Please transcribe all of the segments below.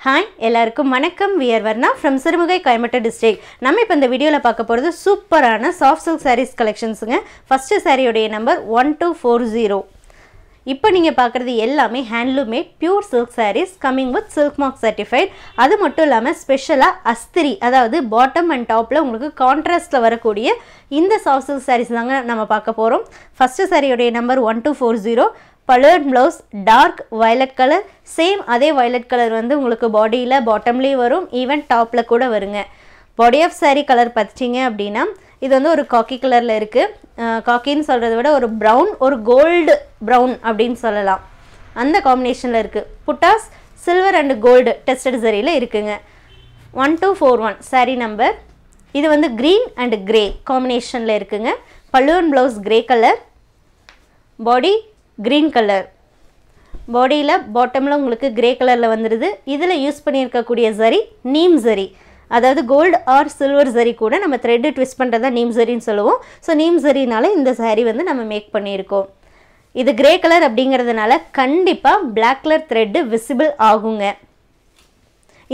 Hi எல்லாருக்கும் வணக்கம். We're Varna from Sirumugai Coimbatore district நம்ம இப்போ இந்த வீடியோவில் பார்க்க போகிறது சூப்பரான சாஃப்ட் சில்க் சாரீஸ் கலெக்ஷன்ஸுங்க ஃபஸ்ட்டு சாரியுடைய number one two four zero இப்போ நீங்கள் பார்க்குறது எல்லாமே handloomed pure silk sarees coming with silk mark certified அது மட்டும் இல்லாமல் ஸ்பெஷலாக அஸ்திரி அதாவது பாட்டம் அண்ட் டாப்பில் உங்களுக்கு கான்ட்ராஸ்ட்டில் வரக்கூடிய இந்த சாஃப்ட் சில்க் சாரீஸ் தாங்க நம்ம பார்க்க போகிறோம் ஃபஸ்ட்டு சாரியுடைய number one two four zero பலர்ட் blouse dark violet colour same அதே வயலட் கலர் வந்து உங்களுக்கு பாடியில் பாட்டம்லேயும் வரும். ஈவன் டாப்பில் கூட வருங்க. பாடி ஆஃப் சாரீ கலர் பார்த்துட்டிங்க அப்படின்னா இது வந்து ஒரு காக்கி கலரில் இருக்குது காக்கின்னு சொல்கிறத விட ஒரு ப்ரௌன் ஒரு கோல்டு ப்ரௌன் அப்படின்னு சொல்லலாம். அந்த காம்பினேஷனில் இருக்குது buttas silver and gold tested சரியில் இருக்குங்க. One two four one saree number இது வந்து க்ரீன் அண்ட் க்ரே காம்பினேஷனில் இருக்குங்க. பல்லுவன் blouse grey colour body green colour பாடியில் பாட்டமில் உங்களுக்கு கிரே கலரில் வந்துடுது இதில் யூஸ் பண்ணியிருக்கக்கூடிய சரி நீம் சரி. அதாவது கோல்டு ஆர் சில்வர் சரி கூட நம்ம த்ரெட்டு ட்விஸ்ட் பண்ணுறதா நீம் சரின்னு சொல்லுவோம். ஸோ நீம் சரினால இந்த saree வந்து நம்ம மேக் பண்ணியிருக்கோம். இது கிரே கலர் அப்படிங்கிறதுனால கண்டிப்பாக பிளாக் கலர் த்ரெட்டு விசிபிள் ஆகுங்க.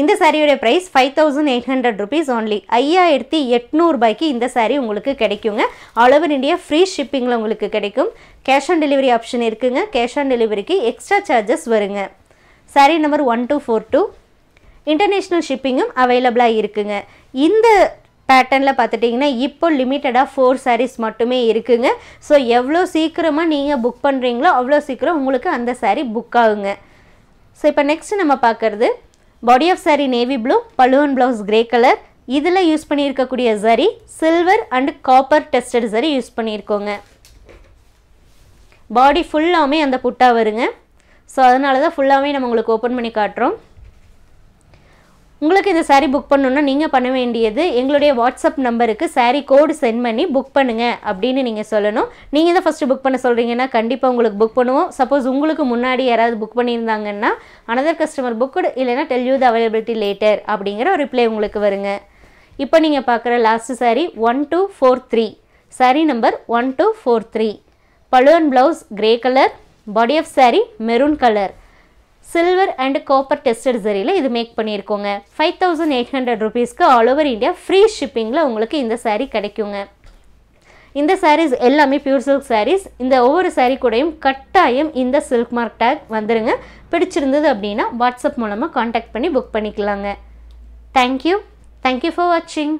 இந்த சாரியுடைய price five thousand eight hundred rupees only ஐயாயிரத்தி எட்நூறுபாய்க்கு இந்த சாரீ உங்களுக்கு கிடைக்குங்க. ஆல் ஓவர் இந்தியா ஃப்ரீ ஷிப்பிங்கில் உங்களுக்கு கிடைக்கும். கேஷ் ஆன் டெலிவரி ஆப்ஷன் இருக்குங்க. கேஷ் ஆன் டெலிவரிக்கு எக்ஸ்ட்ரா சார்ஜஸ் வருங்க. Saree number one two four two international ஷிப்பிங்கும் அவைலபிளாக இருக்குங்க. இந்த பேட்டர்னில் பார்த்துட்டிங்கன்னா இப்போ லிமிட்டடாக ஃபோர் சாரீஸ் மட்டுமே இருக்குங்க. ஸோ எவ்வளோ சீக்கிரமாக நீங்கள் புக் பண்ணுறீங்களோ அவ்வளோ சீக்கிரம் உங்களுக்கு அந்த சாரீ புக் ஆகுங்க. ஸோ இப்போ நெக்ஸ்ட் நம்ம பார்க்குறது body of saree navy blue பலுவன் blouse grey colour இதில் யூஸ் பண்ணியிருக்கக்கூடிய சரி சில்வர் அண்ட் காப்பர் டெஸ்டட் சரி யூஸ் பண்ணியிருக்கோங்க. பாடி ஃபுல்லாமே அந்த புட்டா வருங்க. ஸோ அதனால தான் ஃபுல்லாகவே நம்ம உங்களுக்கு ஓப்பன் பண்ணி காட்டுறோம். உங்களுக்கு இந்த சாரீ புக் பண்ணணுன்னா நீங்கள் பண்ண வேண்டியது எங்களுடைய வாட்ஸ்அப் நம்பருக்கு சாரீ கோடு சென்ட் பண்ணி புக் பண்ணுங்கள் அப்படின்னு நீங்கள் சொல்லணும். நீங்கள் தான் ஃபஸ்ட்டு புக் பண்ண சொல்கிறீங்கன்னா கண்டிப்பாக உங்களுக்கு புக் பண்ணுவோம். சப்போஸ் உங்களுக்கு முன்னாடி யாராவது புக் பண்ணியிருந்தாங்கன்னா அனதர் கஸ்டமர் புக்குடு இல்லைன்னா tell you the availability later அப்படிங்கிற ஒரு ரிப்ளை உங்களுக்கு வருங்க. இப்போ நீங்கள் பார்க்குற last saree one two four three saree number one two four three பழுவன் blouse grey colour body of saree maroon colour silver and copper tested சரியில் இது make பண்ணியிருக்கோங்க. Five thousand eight hundred ருபீஸ்க்கு ஆல் ஓவர் இந்தியா ஃப்ரீ ஷிப்பிங்கில் உங்களுக்கு இந்த சாரீ கிடைக்குங்க. இந்த சாரீஸ் எல்லாமே pure silk saris இந்த ஒவ்வொரு சாரீ கூடயும் கட்டாயம் இந்த சில்க் மார்க் டேக் வந்துருங்க. பிடிச்சிருந்தது அப்படின்னா வாட்ஸ்அப் மூலமாக காண்டாக்ட் பண்ணி புக் பண்ணிக்கலாங்க. தேங்க்யூ தேங்க்யூ ஃபார் வாட்சிங்